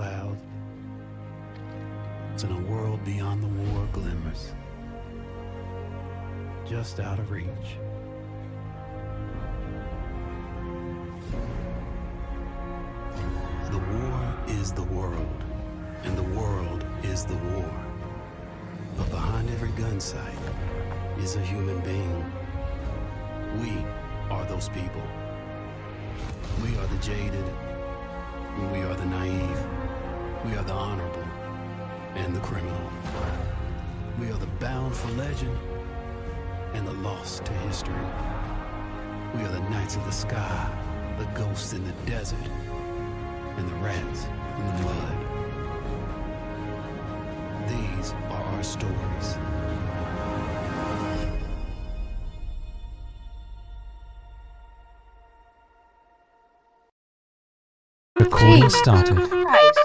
cloud. It's in a world beyond the war glimmers, just out of reach. The war is the world, and the world is the war. But behind every gun sight is a human being. We are those people. We are the jaded. We are the naive. We are the honorable and the criminal. We are the bound for legend and the lost to history. We are the knights of the sky, the ghosts in the desert, and the rats in the mud. These are our stories. Recording Jesus started.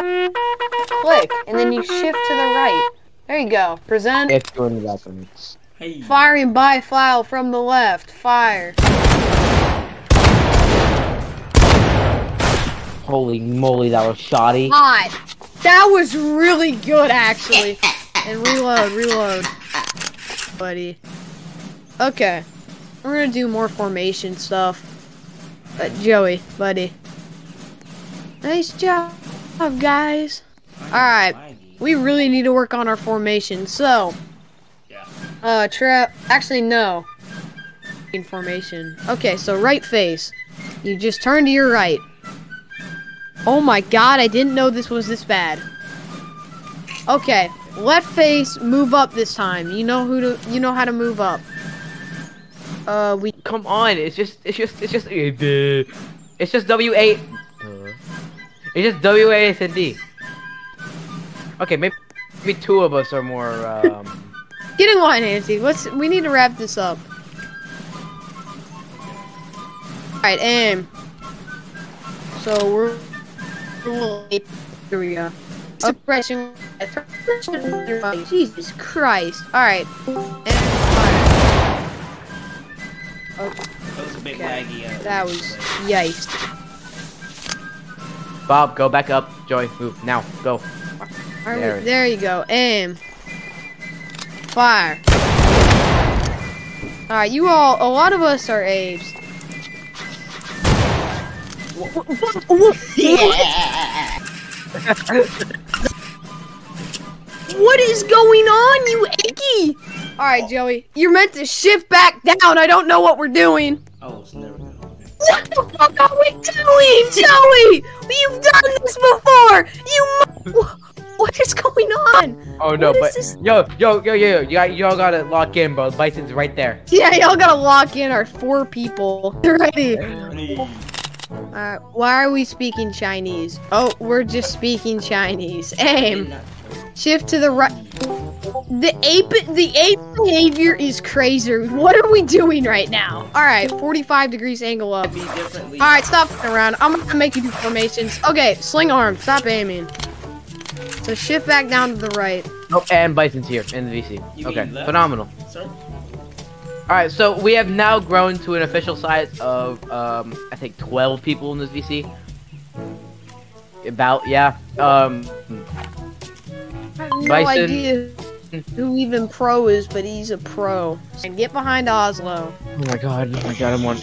Christ, left click, and then you shift to the right. There you go. Present. If you're in the bathroom. Hey. Firing by file from the left. Fire. Holy moly, that was shoddy. Hot. That was really good, actually. And reload, reload. Buddy. Okay. We're gonna do more formation stuff. Uh, Joey, buddy. Nice job, guys. Alright. We really need to work on our formation. So, Yeah. uh, trap. Actually, no. In formation. Okay, so right face. You just turn to your right. Oh my god, I didn't know this was this bad. Okay, left face, move up this time. You know who to. You know how to move up. Uh, we. Come on, it's just, it's just, it's just, it's just W A. It's just W A S and D. Okay, maybe, maybe two of us are more. Um, Get in line, Nancy. Let's. We need to wrap this up. Alright, aim. So we're. we're- Here we go. Suppression. suppression- Jesus Christ. Alright. And fire. That was a bit Okay. laggy. uh, That was. Yikes. Bob, go back up. Joy, move now. Go. Alright, There. there you go. Aim. Fire. Alright, you all, a lot of us are apes. What is going on, you achy? Alright, Joey, you're meant to shift back down. I don't know what we're doing. Oh, it's never gonna. What the fuck are we doing, Joey? You've done this before. You. What is going on? Oh no, but is this? yo, yo, yo, yo, you, y'all gotta lock in, bro. Bison's right there. Yeah, y'all gotta lock in our four people. Ready? Uh, why are we speaking Chinese? Oh, we're just speaking Chinese. Aim. Shift to the right. The ape, the ape behavior is crazier. What are we doing right now? All right, 45 degrees angle up. All right, stop f***ing around. I'm gonna make you do formations. Okay, sling arm. Stop aiming. So shift back down to the right. Oh, and Bison's here in the VC. You Okay, phenomenal. Sir? All right, so we have now grown to an official size of, um, I think 12 people in this VC. About, yeah. Um, I have no Bison. idea who even pro is, but he's a pro. And get behind Oslo. oh my god, oh my god, I'm on.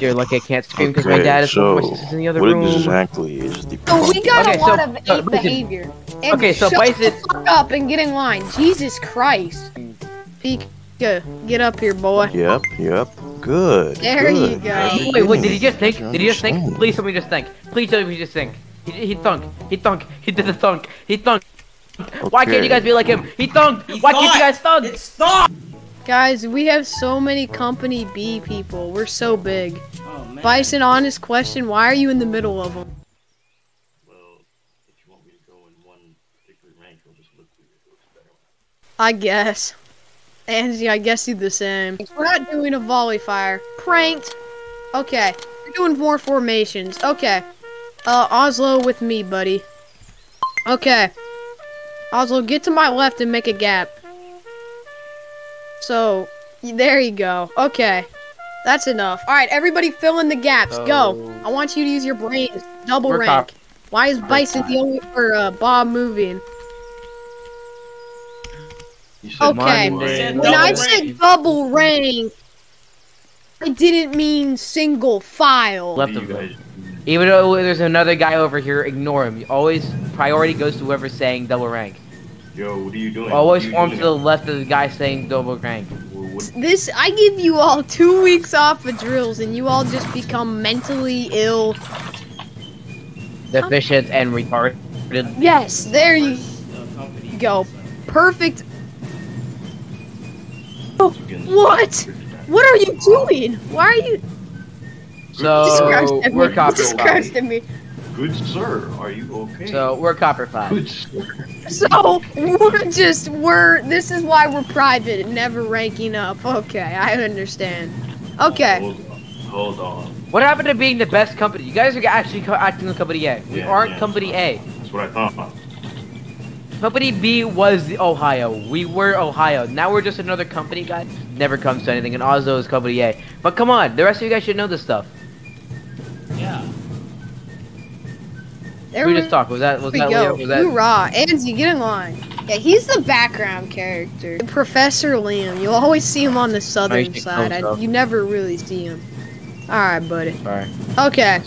You're lucky I can't scream because my dad is so my sister's in the other what room. exactly is the So we got Okay, a lot so- of ape Bison- behavior. And Okay, so shut Bison- the fuck up and get in line. Jesus Christ. Pika, get up here, boy. Yep, yep. Good. There you good. go. You're Wait, wait, did he just think? Did he just think? Please tell me just think. Please tell me he just think. He, he thunk. He thunk. He did the thunk. He thunk. Why can't you guys be like him? He thunked. He Why can't you guys thunk? It's thought! Guys, we have so many company B people. We're so big. Oh, man. Bison, honest question, why are you in the middle of them? Well, if you want me to go in one particular rank, I'll just look who looks better. I guess. Angie, I guess you the same. We're not doing a volley fire. Pranked. Okay. We're doing more formations. Okay. Uh, Oslo with me, buddy. Okay. Oslo, get to my left and make a gap. So, there you go. Okay. That's enough. Alright, everybody fill in the gaps. Go. I want you to use your brains. Double We're rank. cop- Why is Bison the only or uh, Bob moving? You said Okay. mine was- When I double said rank. double rank, I didn't mean single file. Left of you them. guys- Even though there's another guy over here, ignore him. Always priority goes to whoever's saying double rank. Yo, what are you doing? Always What are you form to the left of the guy saying double rank. What- what- This I give you all two weeks off of drills, and you all just become mentally ill. Deficient and retarded. Yes, there you go. Perfect. you can- What? What are you doing? Why are you? So Jesus Christ, Oh, we're Jesus copper Christ five. at me. Good sir, are you okay? So we're copper five. Good sir. So we're just we're. This is why we're private and never ranking up. Okay, I understand. Okay. Hold on. Hold on. What happened to being the best company? You guys are actually co- acting like Company A. We Yeah, aren't yeah. Company A. That's what I thought. Company B was the Ohio. We were Ohio. Now we're just another company, guys. Never comes to anything, and Ozzo is Company A. But come on, the rest of you guys should know this stuff. There we just talked. Was that was we that go. Leo? Was that Hoorah. Anzi, get in line. Yeah, he's the background character. Professor Liam. You'll always see him on the southern side. I, you never really see him. Alright, buddy. All right. Okay.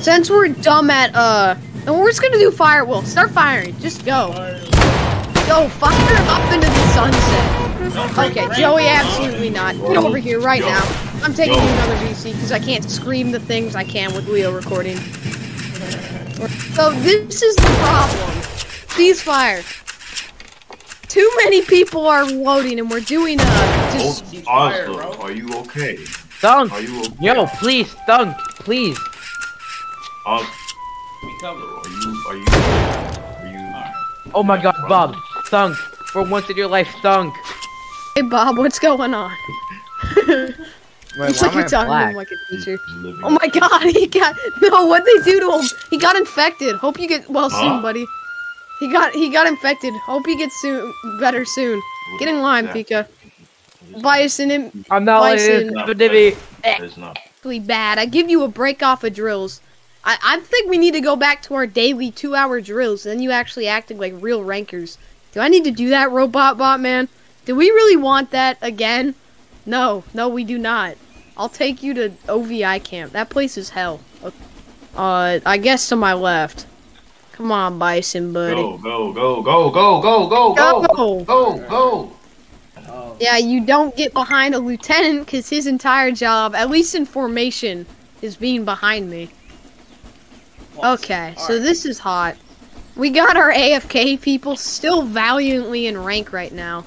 Since we're dumb at, uh, and we're just gonna do fire. Well, start firing. Just go. Go, fire up into the sunset. Okay, Joey, absolutely not. Get over here right now. I'm taking another VC because I can't scream the things I can with Leo recording. So this is the problem. Ceasefire. Too many people are loading, and we're doing uh Oh, just fire, are you okay? Thunk! Are you okay? Yo, please, Thunk, please. Oslo, We cover. are you? Are you? Are you? Oh my God, Bob, Thunk. For once in your life, Thunk. hey Bob, what's going on? Wait, It's like you're talking to black? him like a teacher. Oh my god, he got no. What they do to him? He got infected. Hope you get well soon, buddy. He got he got infected. Hope he gets soon better soon. What Get in line, that? Pika. What is Bison him I'm not letting Bison. this happen to me. that? That is not. really bad. I give you a break off of drills. I, I think we need to go back to our daily two hour drills. Then you actually acting like real rankers. Do I need to do that, Robot Bot Man? Do we really want that again? No, no, we do not. I'll take you to OVI camp. That place is hell. Uh, I guess to my left. Come on, Bison, buddy. Go, go, go, go, go, go, go, go, Go! go, go. Oh. Yeah, you don't get behind a lieutenant because his entire job, at least in formation, is being behind me. Okay, so Alright. this is hot. We got our AFK people still valiantly in rank right now.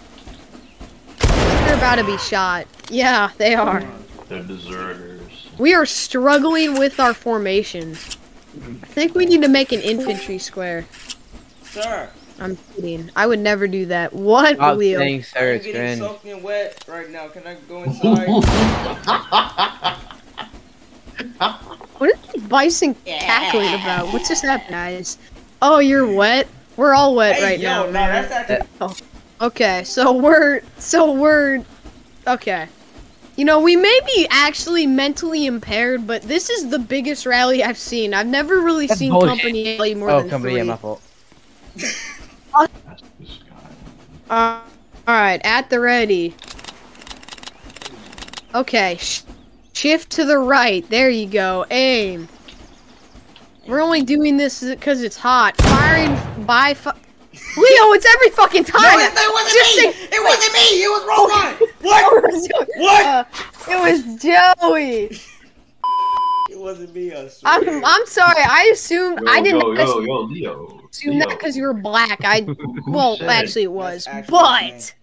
They're about to be shot. Yeah, they are. They're deserters. We are struggling with our formations. I think we need to make an infantry square. Sir, I'm kidding. I would never do that. What, Oh, Leo? thanks, sir. I'm It's getting cringe. soaking wet right now. Can I go inside? What is Bison cackling about? What's just happened, guys? Oh, you're wet? We're all wet hey, right yo, now, no, man. that's actually. Oh. Okay, so we're so we're okay. You know, we may be actually mentally impaired, but this is the biggest rally I've seen. I've never really That's seen bullshit. company rally more Oh, than company, three. yeah, my fault. That's this guy. Uh, all right, at the ready. Okay, sh- shift to the right. There you go. Aim. We're only doing this because it's hot. Firing by fu- Leo, it's every fucking time. No, it, it wasn't Just me! say- It wasn't me! It was wrong one! What? What? Uh, it was Joey. It wasn't me, I swear. I'm I'm sorry. I assumed Yo, I didn't yo, yo, assume yo, Leo. that Leo. because you were black. I well, actually it was, actually but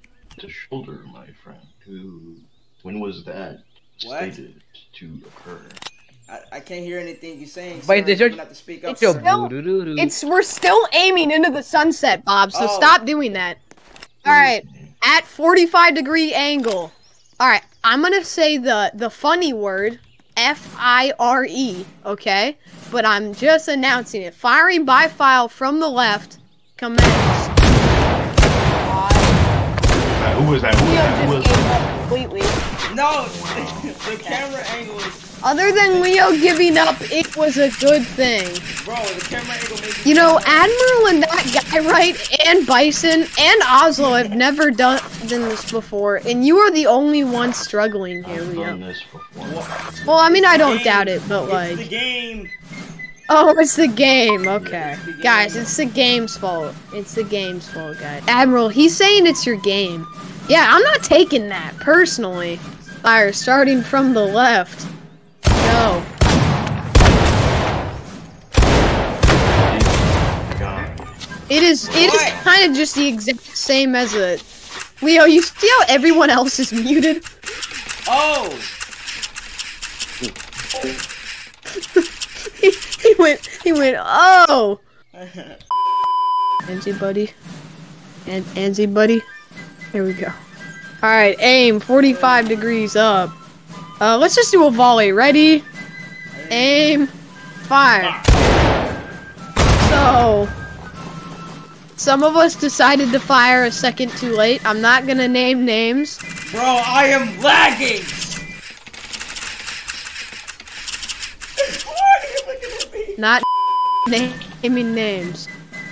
The shoulder, my friend. Who? When was that What? stated to occur? I, I can't hear anything you're saying. Wait, sir. did your- You're gonna have to speak up. It's sir. still- it's we're still aiming into the sunset, Bob. So Oh. stop doing that. All right, at 45 degree angle. All right, I'm gonna say the the funny word F I R E. Okay, but I'm just announcing it. Firing by file from the left. Commence. Uh, who was that? Who was that? Who was just gave up completely. No, the camera angle is Other than Leo giving up, it was a good thing. Bro, the camera angle made You know, Admiral and that guy, right, and Bison and Oslo have never done, done this before, and you are the only one struggling here, I've done Leo. this before. Well, I mean, I don't game. doubt it, but It's like, the game. oh, it's the game. Okay, It's the game. guys, it's the game's fault. It's the game's fault, guys. Admiral, he's saying it's your game. Yeah, I'm not taking that personally. Fire starting from the left. No. It is. It is What? kind of just the exact same as a. Leo, you see how everyone else is muted? Oh! he, he went. He went. Oh. Anzi, buddy. And Anzi, buddy. Here we go. All right, aim 45 degrees up. Uh, let's just do a volley. Ready? Aim. Fire. So, some of us decided to fire a second too late. I'm not gonna name names. Bro, I am lagging! Why are you looking? Not naming names.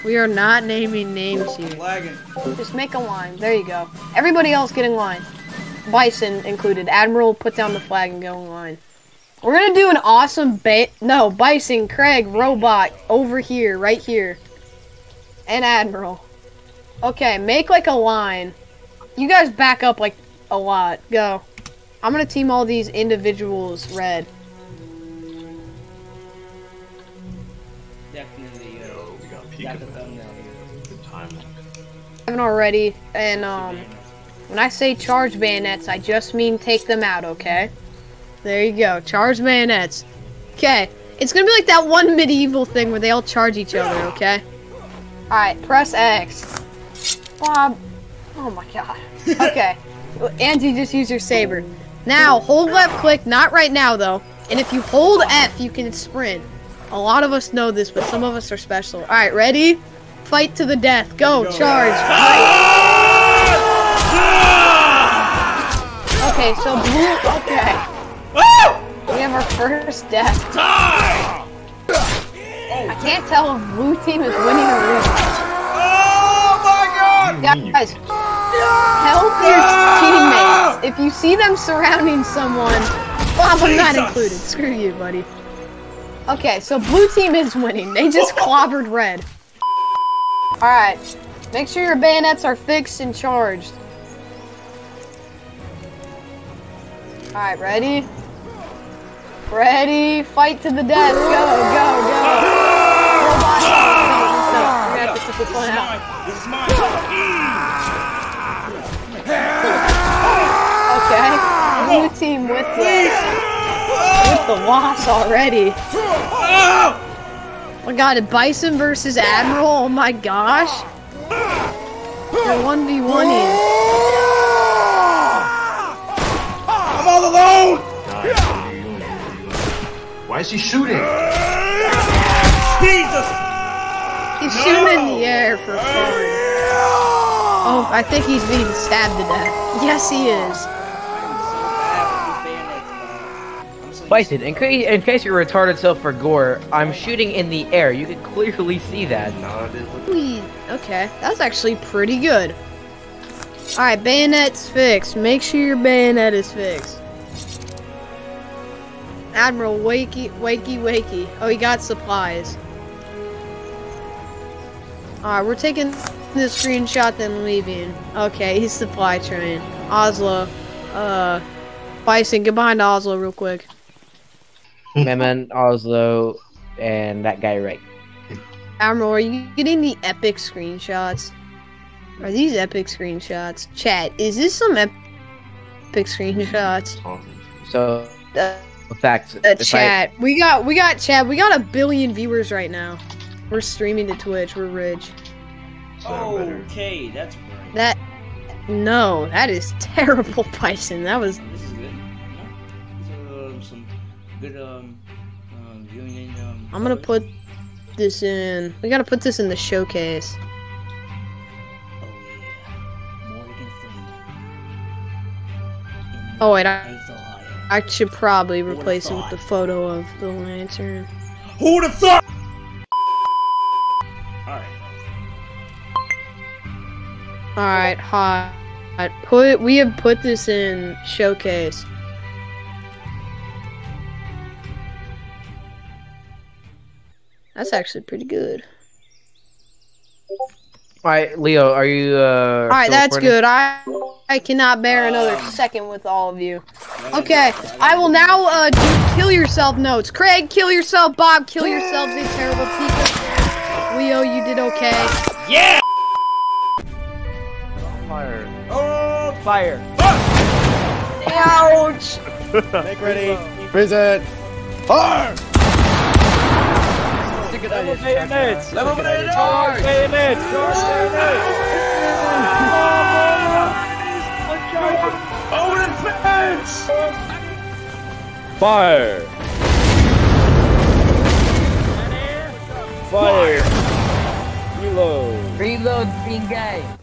We are not naming names here. lagging. Just make a line. There you go. Everybody else get in line. Bison included. Admiral, put down the flag and go in line. We're gonna do an awesome ba- No, Bison, Craig, Robot, over here, right here. And Admiral. Okay, make like a line. You guys back up like a lot. Go. I'm gonna team all these individuals red. Definitely, uh, Yo, we got peek got of the it. thumbnail. Good time. haven't already, and um, when I say charge bayonets, I just mean take them out, okay? There you go, charge bayonets. Okay, it's gonna be like that one medieval thing where they all charge each other, okay? Alright, press X. Bob. Oh my god. Okay. Andy, just use your saber. Now, hold left click, not right now though. And if you hold F, you can sprint. A lot of us know this, but some of us are special. Alright, ready? Fight to the death. Go, charge. Fight. Okay, so oh, blue. Okay. We have our first death. I can't tell if blue team is winning or losing. Oh my god! Guys, help your teammates. If you see them surrounding someone, Bob, I'm not included. Screw you, buddy. Okay, so blue team is winning. They just clobbered red. Alright, make sure your bayonets are fixed and charged. Alright, ready? Ready? Fight to the death. Go, go, go. Robot. No, this one out. This is mine. Okay. Blue team with the with the loss already. Oh! Got it. Bison versus Admiral. Oh my gosh. They're one v one here. Doing? Why is he shooting? Jesus! He's shooting in the air for fun. Oh, I think he's being stabbed to death. Yes, he is. I'm so bad with these bayonets, man. I'm so Bison, in case, in case you're retarded self for gore, I'm shooting in the air. You can clearly see that. No, it didn't look Whee. Okay, that's actually pretty good. Alright, bayonet's fixed. Make sure your bayonet is fixed. Admiral, wakey, wakey, wakey. Oh, he got supplies. Alright, we're taking the screenshot then leaving. Okay, he's supply train. Oslo. Uh, Bison, get behind Oslo real quick. Memon, Oslo, and that guy right. Admiral, are you getting the epic screenshots? Are these epic screenshots? Chat, is this some ep- epic screenshots? talking. Uh, So, in fact, uh, if I- chat, we got, we got chat, we got a billion viewers right now. We're streaming to Twitch. We're rich. So better. Okay, that's right. That, no, that is terrible, Bison. That was This is good. No? These are um, some good um, um viewing in, um. I'm gonna put this in. We gotta put this in the showcase. Oh yeah, Morgan Freeman. Oh, wait, I- Ace, Ohio. I should probably replace it with the photo of the lantern. Who the fuck? Alright. Alright, hot. Put we have put this in showcase. That's actually pretty good. Alright, Leo, are you uh Alright, that's recording? good. I I cannot bear another second with all of you. Okay, I will now uh do kill yourself notes. Craig, kill yourself. Bob, kill yourself. Did terrible people. Leo, you did okay. Yeah! Fire. Oh, Fire. Ouch! Make ready. Present. Fire! Level bayonets. Level bayonets. Charge bayonets. The fence! Fire. Fire. Reload. Reload being gay.